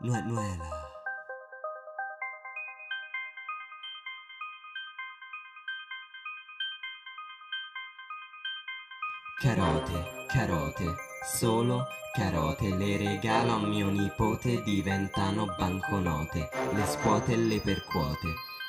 Nue- Nuela. Carote, carote, solo carote le regalo a mio nipote diventano banconote, le scuote e le percuote,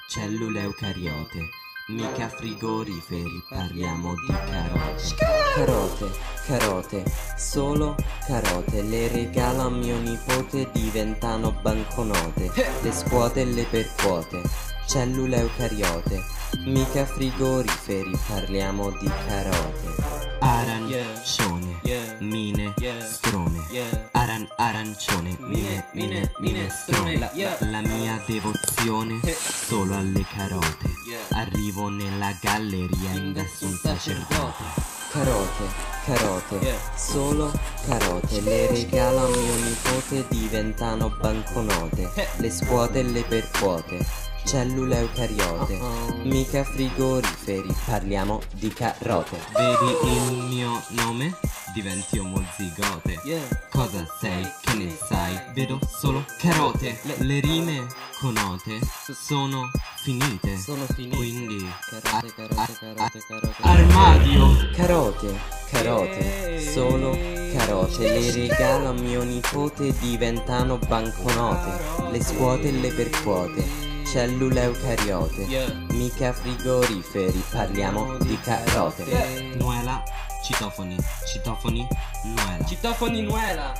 cellule eucariote, mica frigoriferi, parliamo di carote. Carote, carote, solo carote, le regalo a mio nipote diventano banconote, le scuote e le percuote, cellule eucariote, mica frigoriferi, parliamo di carote. Arancione, mine, strone. Aran, arancione, mine, mine, mine, strone. La, Yeah. la mia devozione Eh. solo alle carote. Arrivo nella galleria indesso un sacerdote. Carote, carote, Yeah. solo carote. Le regalo a mio nipote diventano banconote. Eh. Le scuote e le percuote. Cellule eucariote, Uh-oh. mica frigoriferi, parliamo di carote. Vedi il mio nome? Diventi omozigote. Yeah. Cosa sei? Che ne sai? Vedo solo carote. Le, le rime conote sono finite. Sono finite. Quindi Carote, carote, carote, carote. armadio. Carote, carote, solo carote. Le regalo a mio nipote diventano banconote. Le scuote e le percuote. Cellule eucariote. Yeah. Mica frigoriferi, parliamo di carote. Yeah. Nuela, citofoni, citofoni, nuela. Citofoni Nuela.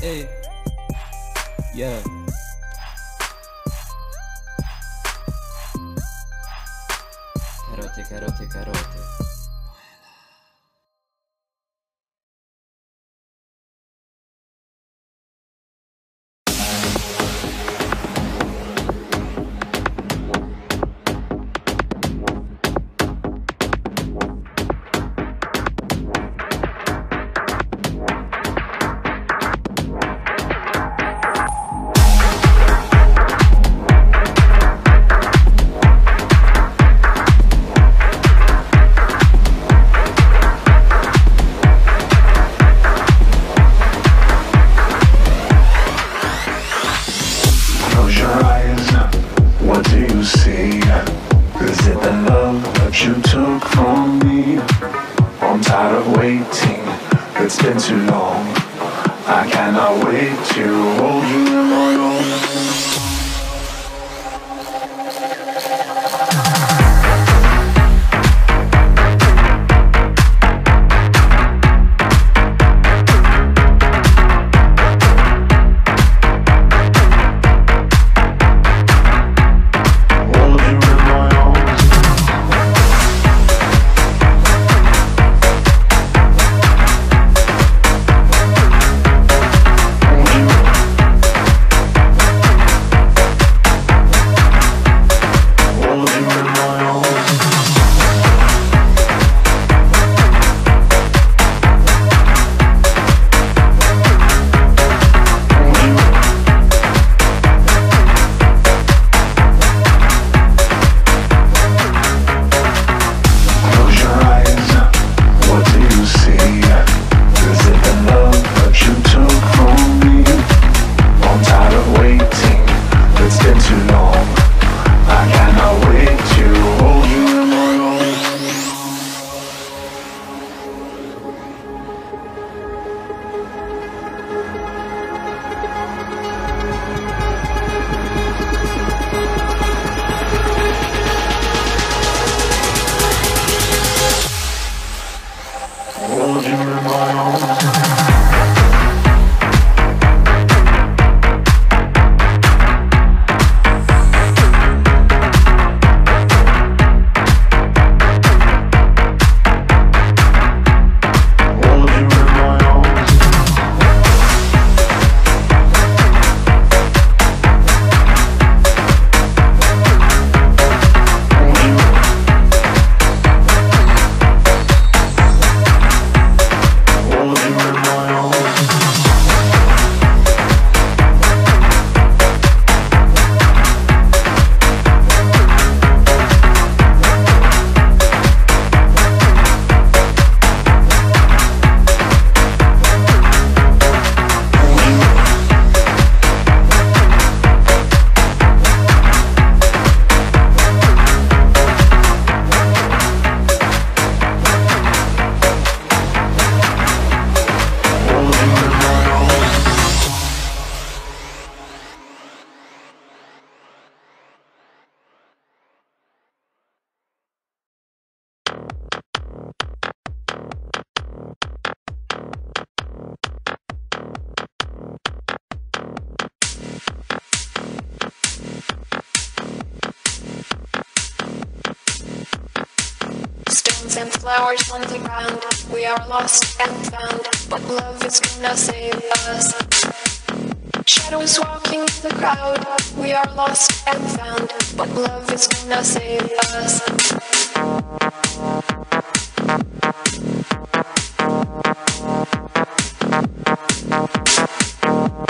Eh. Yeah. Carote, carote, carote. That you took from me? I'm tired of waiting, it's been too long. I cannot wait to hold you in my arms. Stones and flowers on the ground. We are lost and found, but love is gonna save us. Shadows walking in the crowd. We are lost and found, but love is gonna save us.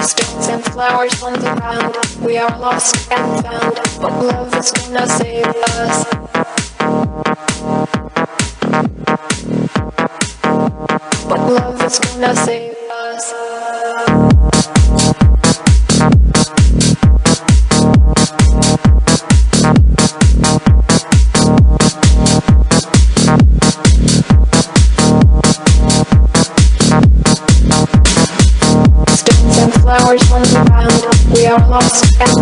Stones and flowers on the ground. We are lost and found, but love is gonna save us. Love is gonna save us. Flowers the ground. We are lost and